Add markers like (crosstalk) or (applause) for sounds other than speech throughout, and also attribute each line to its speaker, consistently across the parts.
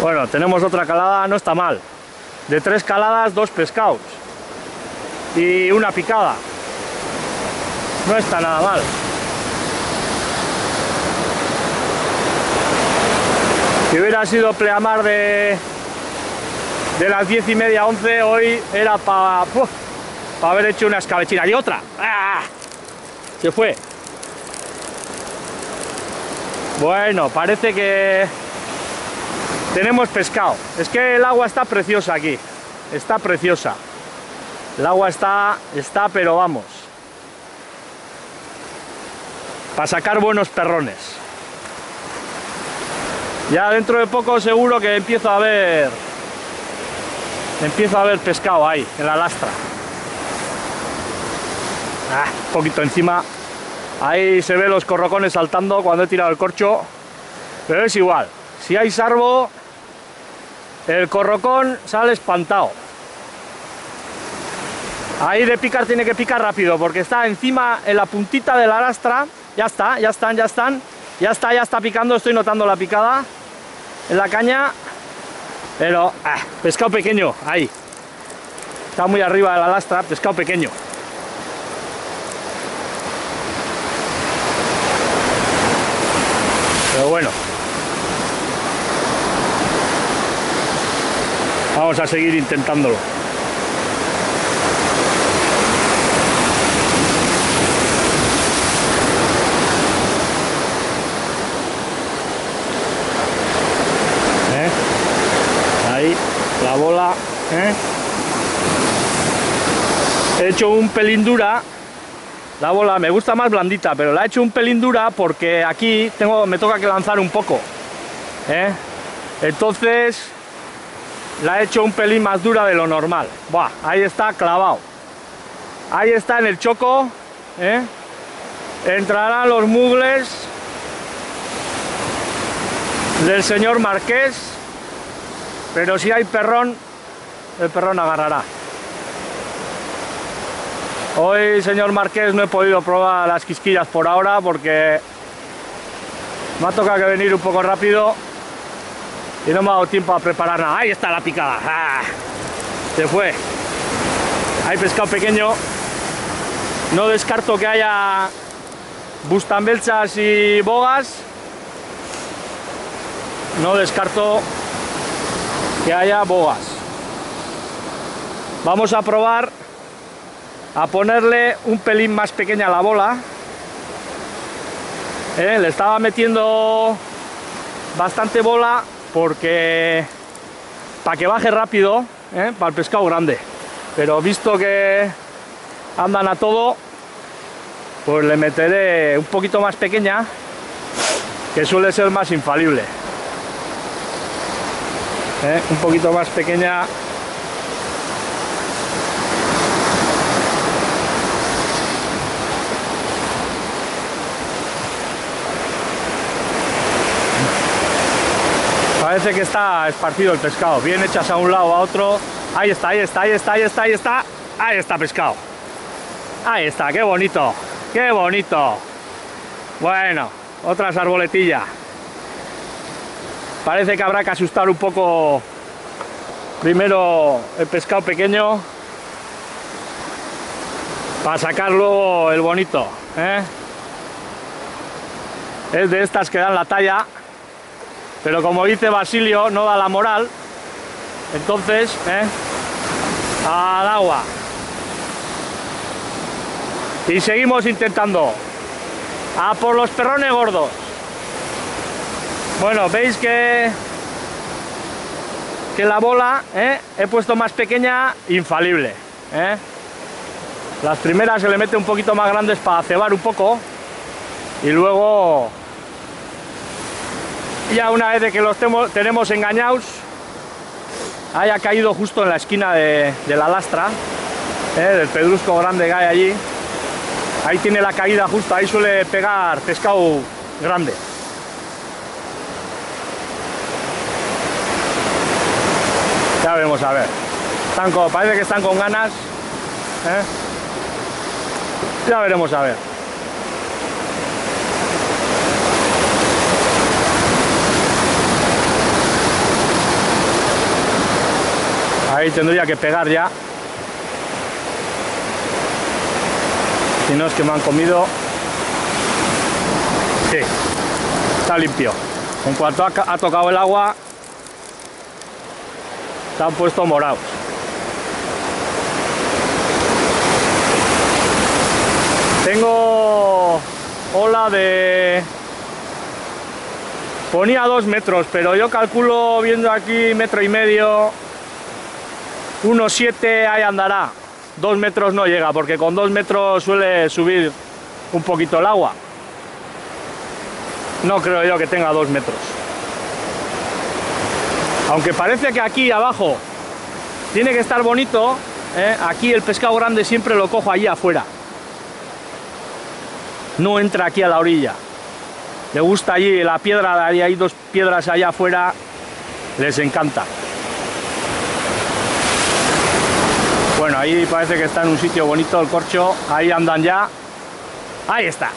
Speaker 1: Bueno, tenemos otra calada, no está mal. De tres caladas, dos pescados. Y una picada. No está nada mal. Si hubiera sido pleamar de, de las diez y media, once, hoy era para haber hecho una escabechina. Y otra. ¡Ah! Se fue. Bueno, parece que tenemos pescado. Es que el agua está preciosa aquí. Está preciosa. El agua está, está, pero vamos. Para sacar buenos perrones. Ya dentro de poco seguro que empiezo a ver... Empiezo a ver pescado ahí, en la lastra. Ah, un poquito encima. Ahí se ve los corrocones saltando cuando he tirado el corcho. Pero es igual. Si hay sarbo, el corrocón sale espantado. Ahí de picar tiene que picar rápido porque está encima en la puntita de la lastra. Ya está, ya están, ya están. Ya está, ya está picando, estoy notando la picada en la caña. Pero, ah, pescado pequeño, ahí. Está muy arriba de la lastra, pescado pequeño. Pero bueno. Vamos a seguir intentándolo. ¿Eh? Ahí, la bola. ¿eh? He hecho un pelín dura la bola me gusta más blandita, pero la he hecho un pelín dura porque aquí tengo, me toca que lanzar un poco. ¿eh? Entonces la he hecho un pelín más dura de lo normal. Buah, ahí está clavado. Ahí está en el choco. ¿eh? Entrarán los mugles del señor Marqués. Pero si hay perrón, el perrón agarrará. Hoy, señor Marqués, no he podido probar las quisquillas por ahora porque me ha tocado que venir un poco rápido y no me ha dado tiempo a preparar nada. Ahí está la picada. ¡Ah! Se fue. Hay pescado pequeño. No descarto que haya bustambelchas y bogas. No descarto que haya bogas. Vamos a probar a ponerle un pelín más pequeña la bola. Eh, le estaba metiendo bastante bola porque para que baje rápido, eh, para el pescado grande. Pero visto que andan a todo, pues le meteré un poquito más pequeña, que suele ser más infalible. Eh, un poquito más pequeña Parece que está esparcido el pescado, bien hechas a un lado a otro. Ahí está, ahí está, ahí está, ahí está, ahí está. Ahí está pescado. Ahí está, qué bonito, qué bonito. Bueno, otras arboletillas. Parece que habrá que asustar un poco primero el pescado pequeño para sacarlo el bonito. ¿eh? Es de estas que dan la talla pero como dice Basilio, no da la moral. Entonces, ¿eh? al agua. Y seguimos intentando. A por los perrones gordos. Bueno, veis que que la bola ¿eh? he puesto más pequeña, infalible. ¿eh? Las primeras se le mete un poquito más grandes para cebar un poco y luego ya una vez de que los tenemos engañados, haya caído justo en la esquina de, la lastra, ¿eh? del pedrusco grande que hay allí. Ahí tiene la caída justo, ahí suele pegar pescado grande. Ya veremos a ver. Están parece que están con ganas. ¿eh? Ya veremos a ver. Ahí tendría que pegar ya. Si no es que me han comido. Sí, está limpio. En cuanto ha, tocado el agua, se han puesto morados. Tengo ola de... Ponía dos metros, pero yo calculo viendo aquí metro y medio, unos siete ahí andará. Dos metros no llega, porque con dos metros suele subir un poquito el agua. No creo yo que tenga dos metros. Aunque parece que aquí abajo tiene que estar bonito, ¿eh? aquí el pescado grande siempre lo cojo allí afuera. No entra aquí a la orilla. Le gusta allí la piedra, hay dos piedras allá afuera, les encanta. Ahí parece que está en un sitio bonito el corcho. Ahí andan ya. Ahí está.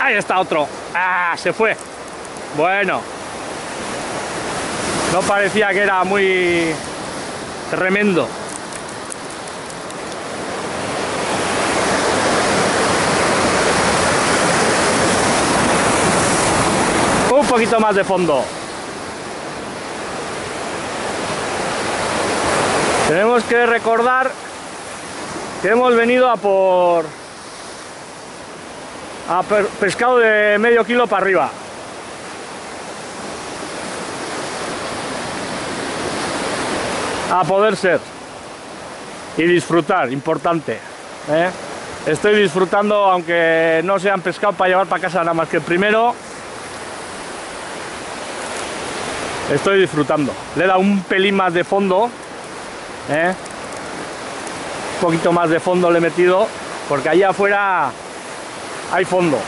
Speaker 1: Ahí está otro. Ah, se fue. Bueno. No parecía que era muy tremendo. Un poquito más de fondo. Tenemos que recordar que hemos venido a por a pescado de medio kilo para arriba a poder ser y disfrutar, importante ¿eh? estoy disfrutando aunque no sean pescado para llevar para casa nada más que el primero estoy disfrutando le da un pelín más de fondo ¿eh? Poquito más de fondo le he metido porque allá afuera hay fondo.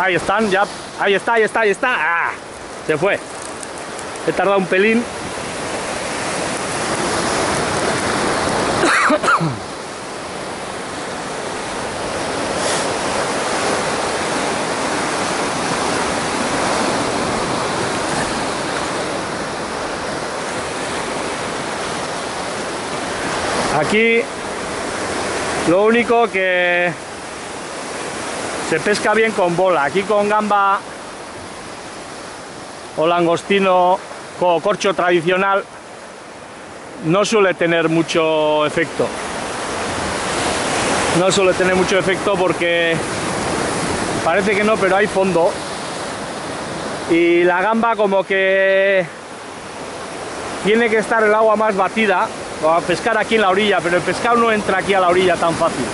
Speaker 1: Ahí están ya ahí está ahí está ahí está. ¡Ah! se fue. He tardado un pelín Aquí lo único que se pesca bien con bola. Aquí con gamba o langostino o corcho tradicional no suele tener mucho efecto. No suele tener mucho efecto porque parece que no, pero hay fondo. Y la gamba como que tiene que estar el agua más batida a pescar aquí en la orilla, pero el pescado no entra aquí a la orilla tan fácil.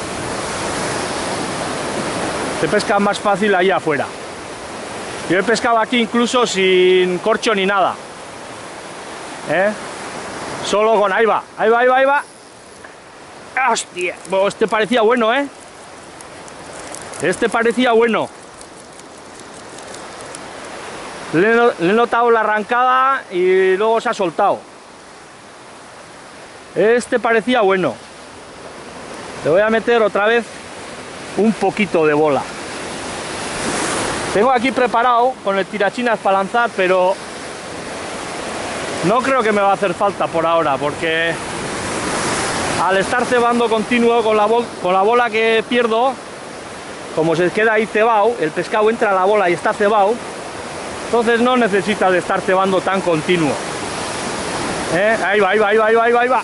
Speaker 1: Se pesca más fácil allá afuera. Yo he pescado aquí incluso sin corcho ni nada. ¿Eh? Solo con... Ahí va, ahí va, ahí va, ahí va. ¡Hostia! este parecía bueno, ¿eh? Este parecía bueno. le he notado la arrancada y luego se ha soltado. Este parecía bueno. Le voy a meter otra vez un poquito de bola. Tengo aquí preparado con el tirachinas para lanzar, pero no creo que me va a hacer falta por ahora, porque al estar cebando continuo con la, con la bola que pierdo, como se queda ahí cebado, el pescado entra a la bola y está cebado, entonces no necesita de estar cebando tan continuo. ¿Eh? Ahí va, ahí va, ahí va, ahí va, ahí va.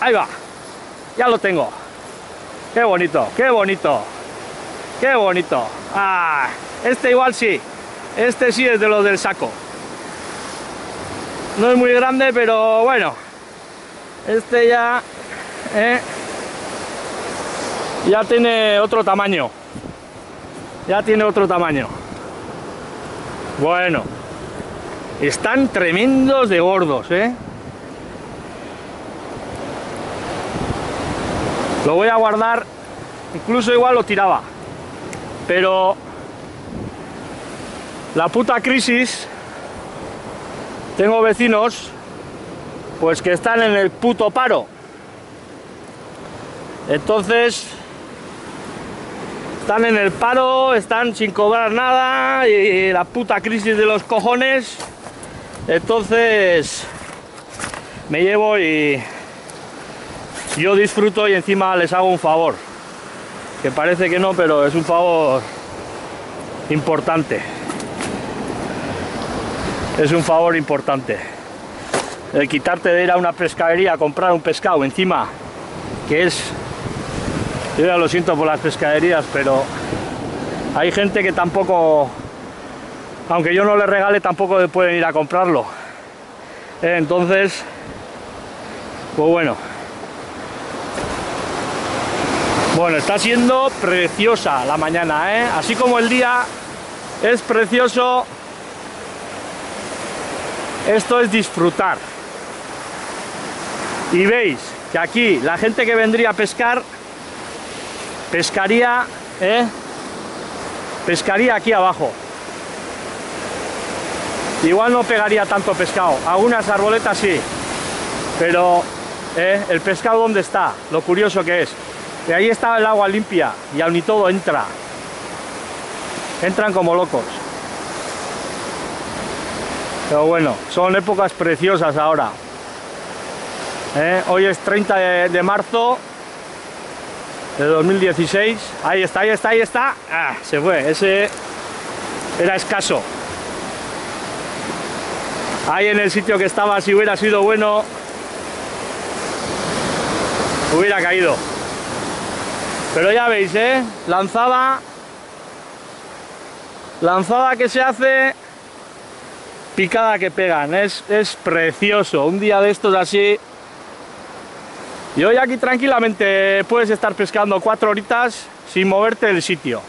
Speaker 1: Ahí va. Ya lo tengo. Qué bonito, qué bonito. Qué bonito. Ah, este igual sí. Este sí es de los del saco. No es muy grande, pero bueno. Este ya... Eh, ya tiene otro tamaño. Ya tiene otro tamaño. Bueno. Están tremendos de gordos, ¿eh? Lo voy a guardar, incluso igual lo tiraba. Pero la puta crisis, tengo vecinos pues que están en el puto paro. Entonces, están en el paro, están sin cobrar nada y la puta crisis de los cojones. Entonces, me llevo y yo disfruto y encima les hago un favor. Que parece que no, pero es un favor importante. Es un favor importante. El quitarte de ir a una pescadería a comprar un pescado encima, que es... Yo ya lo siento por las pescaderías, pero hay gente que tampoco, aunque yo no le regale, tampoco pueden ir a comprarlo. Eh, entonces, pues bueno. Bueno, está siendo preciosa la mañana, ¿eh? Así como el día es precioso, esto es disfrutar. Y veis que aquí la gente que vendría a pescar, pescaría, ¿eh? pescaría aquí abajo. Igual no pegaría tanto pescado, algunas arboletas sí, pero ¿eh? el pescado ¿dónde está? Lo curioso que es, que ahí está el agua limpia y aún y todo entra. Entran como locos. Pero bueno, son épocas preciosas ahora. ¿Eh? Hoy es 30 de marzo de 2016. Ahí está, ahí está, ahí está. Ah, se fue. Ese era escaso. Ahí en el sitio que estaba, si hubiera sido bueno, hubiera caído. Pero ya veis, ¿eh? Lanzada. Lanzada que se hace. Picada que pegan. Es, es precioso. Un día de estos así y hoy aquí tranquilamente puedes estar pescando cuatro horitas sin moverte del sitio.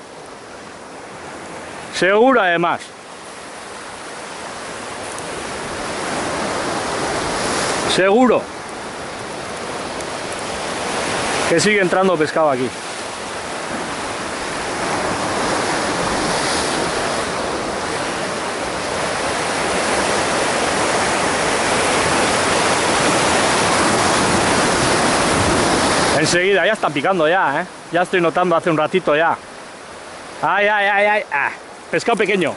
Speaker 1: Seguro además. Seguro que sigue entrando pescado aquí. Enseguida, ya está picando ya, ¿eh? Ya estoy notando hace un ratito ya. Ay, ay, ay, ay. Ah, pescado pequeño.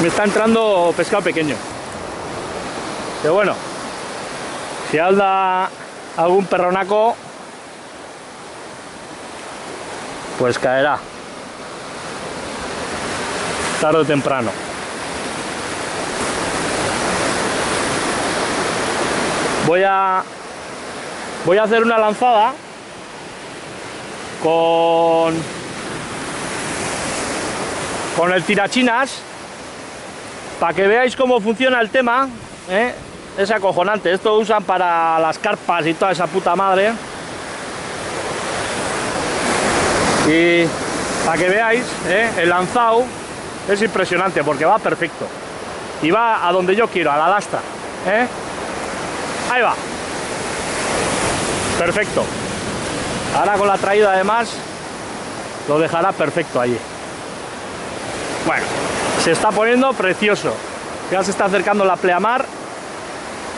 Speaker 1: Me está entrando pescado pequeño. Pero bueno, si anda algún perronaco, pues caerá. Tarde o temprano. Voy a voy a hacer una lanzada con con el tirachinas para que veáis cómo funciona el tema ¿eh? es acojonante esto lo usan para las carpas y toda esa puta madre y para que veáis ¿eh? el lanzado es impresionante porque va perfecto y va a donde yo quiero, a la lastra ¿eh? ahí va perfecto. Ahora con la traída además lo dejará perfecto allí. Bueno se está poniendo precioso. Ya se está acercando la pleamar.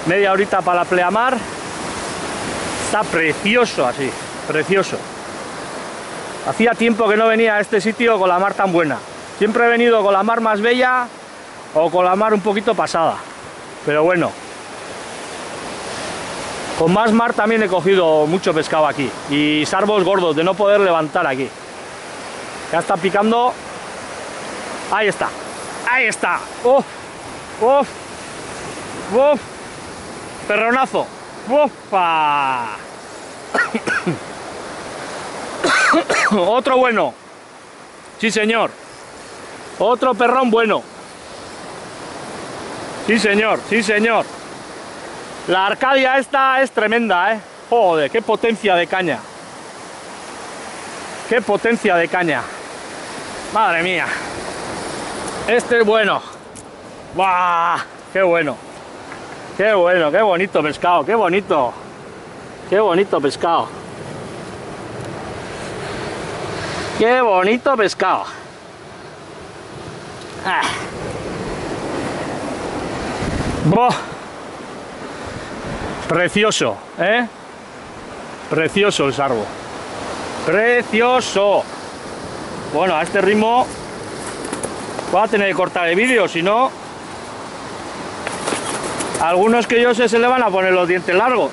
Speaker 1: Media horita para la pleamar. Está precioso así precioso. Hacía tiempo que no venía a este sitio con la mar tan buena. Siempre he venido con la mar más bella o con la mar un poquito pasada. Pero bueno con más mar también he cogido mucho pescado aquí. Y sarbos gordos de no poder levantar aquí. Ya está picando. Ahí está. Ahí está. ¡Uf! ¡Uf! ¡Uf! Perronazo. ¡Ufa! (coughs) Otro bueno. Sí, señor. Otro perrón bueno. Sí, señor. Sí, señor. La Arcadia esta es tremenda, ¿eh? Joder, qué potencia de caña. Qué potencia de caña. Madre mía. Este es bueno. ¡Buah! ¡Qué bueno! ¡Qué bueno! ¡Qué bonito pescado! ¡Qué bonito! ¡Qué bonito pescado! ¡Qué bonito pescado! Ah. Precioso, ¿eh? Precioso el sarbo. Precioso. Bueno, a este ritmo voy a tener que cortar el vídeo, si no... Algunos que yo sé se le van a poner los dientes largos.